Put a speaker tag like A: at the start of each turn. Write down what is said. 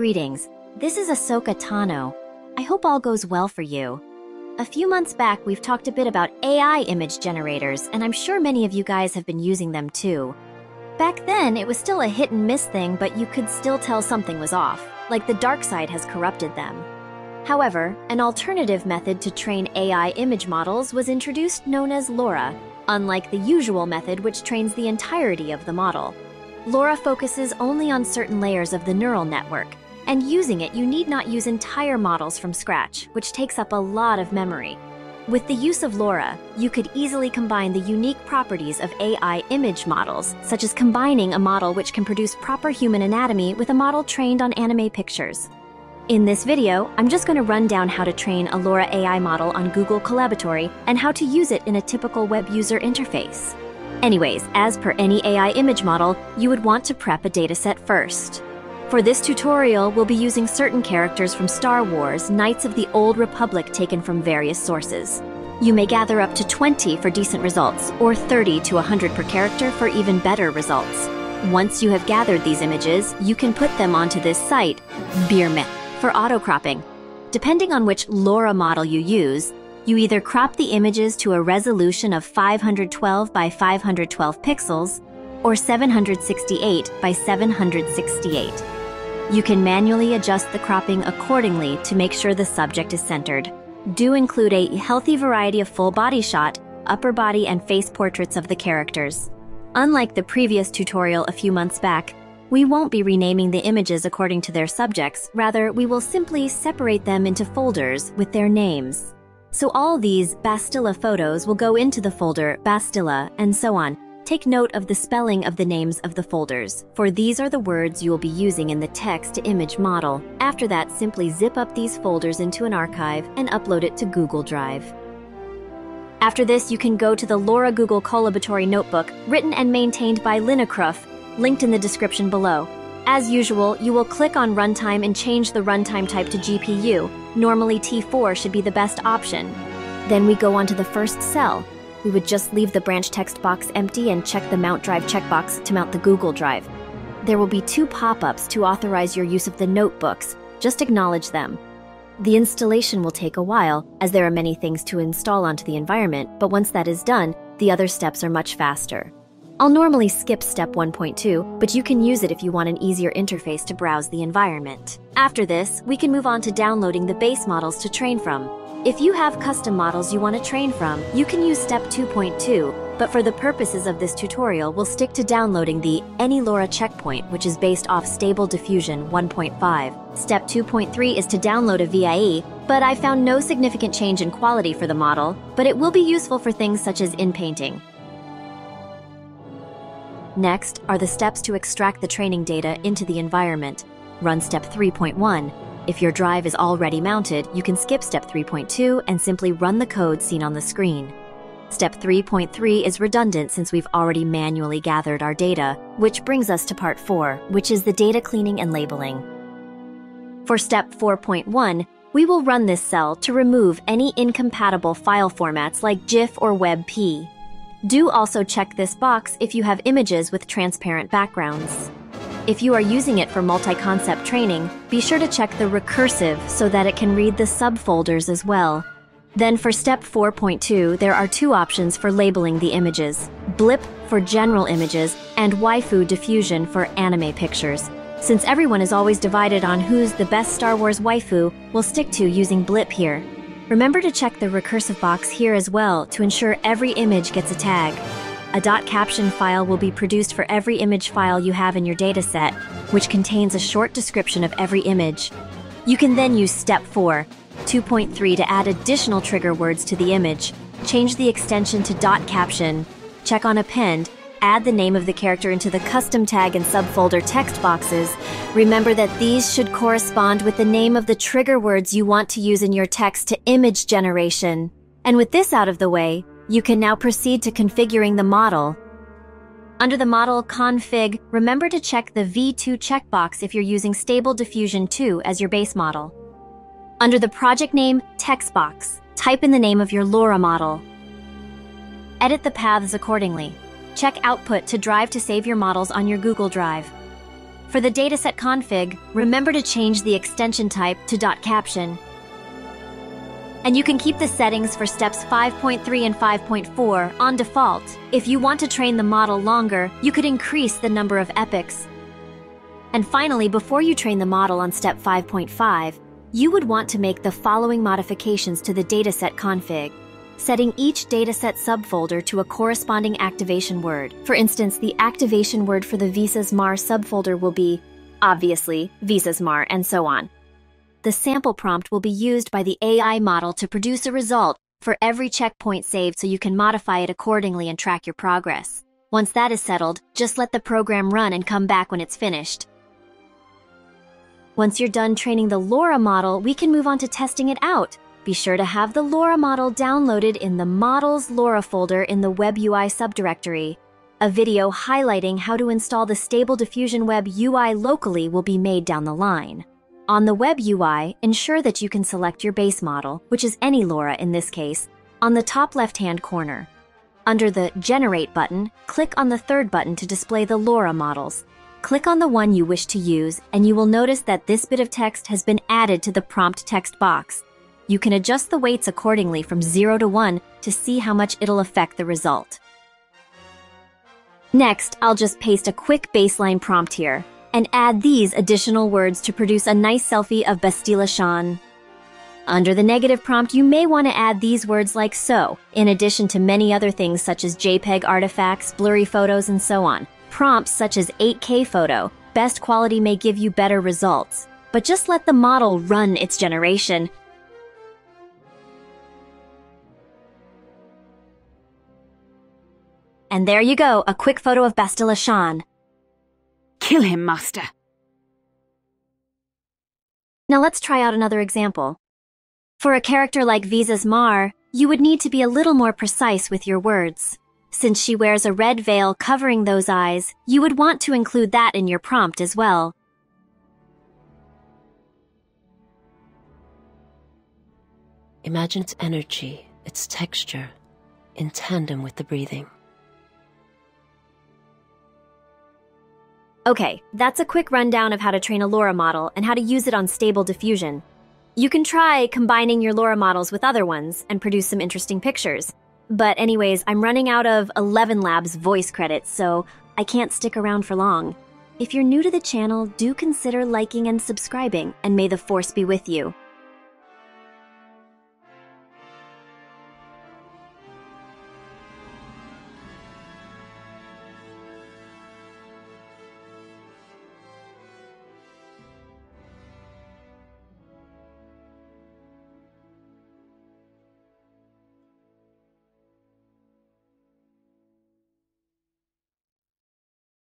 A: Greetings. This is Ahsoka Tano. I hope all goes well for you. A few months back, we've talked a bit about AI image generators, and I'm sure many of you guys have been using them too. Back then, it was still a hit and miss thing, but you could still tell something was off, like the dark side has corrupted them. However, an alternative method to train AI image models was introduced known as LoRA, unlike the usual method which trains the entirety of the model. LoRA focuses only on certain layers of the neural network, and using it you need not use entire models from scratch, which takes up a lot of memory. With the use of LoRA, you could easily combine the unique properties of AI image models, such as combining a model which can produce proper human anatomy with a model trained on anime pictures. In this video, I'm just going to run down how to train a LoRA AI model on Google Colaboratory and how to use it in a typical web user interface. Anyways, as per any AI image model, you would want to prep a dataset first. For this tutorial, we'll be using certain characters from Star Wars, Knights of the Old Republic taken from various sources. You may gather up to 20 for decent results, or 30 to 100 per character for even better results. Once you have gathered these images, you can put them onto this site, Birme for auto-cropping. Depending on which LoRA model you use, you either crop the images to a resolution of 512 by 512 pixels or 768 by 768. You can manually adjust the cropping accordingly to make sure the subject is centered. Do include a healthy variety of full body shot, upper body and face portraits of the characters. Unlike the previous tutorial a few months back, we won't be renaming the images according to their subjects, rather, we will simply separate them into folders with their names. So all these Bastila photos will go into the folder Bastila and so on. Take note of the spelling of the names of the folders, for these are the words you will be using in the text-to-image model. After that, simply zip up these folders into an archive and upload it to Google Drive. After this, you can go to the LoRA Google Colaboratory Notebook, written and maintained by Linaqruf, linked in the description below. As usual, you will click on Runtime and change the runtime type to GPU. Normally T4 should be the best option. Then we go on to the first cell. We would just leave the branch text box empty and check the Mount Drive checkbox to mount the Google Drive. There will be two pop-ups to authorize your use of the notebooks. Just acknowledge them. The installation will take a while, as there are many things to install onto the environment, but once that is done, the other steps are much faster. I'll normally skip step 1.2, but you can use it if you want an easier interface to browse the environment. After this, we can move on to downloading the base models to train from. If you have custom models you want to train from, you can use step 2.2, but for the purposes of this tutorial, we'll stick to downloading the Any LoRA checkpoint, which is based off Stable Diffusion 1.5. Step 2.3 is to download a VAE, but I found no significant change in quality for the model, but it will be useful for things such as in-painting. Next are the steps to extract the training data into the environment. Run step 3.1. If your drive is already mounted, you can skip step 3.2 and simply run the code seen on the screen. Step 3.3 is redundant since we've already manually gathered our data, which brings us to part 4, which is the data cleaning and labeling. For step 4.1, we will run this cell to remove any incompatible file formats like GIF or WebP. Do also check this box if you have images with transparent backgrounds. If you are using it for multi-concept training, be sure to check the recursive so that it can read the subfolders as well. Then for step 4.2, there are two options for labeling the images. Blip for general images and waifu diffusion for anime pictures. Since everyone is always divided on who's the best Star Wars waifu, we'll stick to using Blip here. Remember to check the recursive box here as well to ensure every image gets a tag. A dot caption file will be produced for every image file you have in your dataset, which contains a short description of every image. You can then use step 4, 2.3 to add additional trigger words to the image. Change the extension to dot caption, check on append, add the name of the character into the custom tag and subfolder text boxes, remember that these should correspond with the name of the trigger words you want to use in your text to image generation. And with this out of the way, you can now proceed to configuring the model. Under the Model config, remember to check the V2 checkbox if you're using Stable Diffusion 2 as your base model. Under the project name text box, type in the name of your LoRA model. Edit the paths accordingly. Check Output to Drive to save your models on your Google Drive. For the dataset config, remember to change the extension type to .caption. And you can keep the settings for steps 5.3 and 5.4 on default. If you want to train the model longer, you could increase the number of epochs. And finally, before you train the model on step 5.5, you would want to make the following modifications to the dataset config setting each dataset subfolder to a corresponding activation word. For instance, the activation word for the Visas Marr subfolder will be, obviously, Visas Marr, and so on. The sample prompt will be used by the AI model to produce a result for every checkpoint saved so you can modify it accordingly and track your progress. Once that is settled, just let the program run and come back when it's finished. Once you're done training the LoRA model, we can move on to testing it out. Be sure to have the LoRA model downloaded in the Models LoRA folder in the WebUI subdirectory. A video highlighting how to install the Stable Diffusion Web UI locally will be made down the line. On the Web UI, ensure that you can select your base model, which is any LoRA in this case, on the top left-hand corner. Under the Generate button, click on the third button to display the LoRA models. Click on the one you wish to use, and you will notice that this bit of text has been added to the prompt text box. You can adjust the weights accordingly from 0 to 1 to see how much it'll affect the result. Next, I'll just paste a quick baseline prompt here and add these additional words to produce a nice selfie of Bastila Shan. Under the negative prompt, you may want to add these words like so, in addition to many other things such as JPEG artifacts, blurry photos, and so on. Prompts such as 8K photo, best quality may give you better results. But just let the model run its generation And there you go, a quick photo of Bastila Shan.
B: Kill him, Master.
A: Now let's try out another example. For a character like Visas Marr, you would need to be a little more precise with your words. Since she wears a red veil covering those eyes, you would want to include that in your prompt as well.
C: Imagine its energy, its texture, in tandem with the breathing.
A: Okay, that's a quick rundown of how to train a LoRA model and how to use it on stable diffusion. You can try combining your LoRA models with other ones and produce some interesting pictures. But anyways, I'm running out of 11 Labs voice credits, so I can't stick around for long. If you're new to the channel, do consider liking and subscribing, and may the force be with you.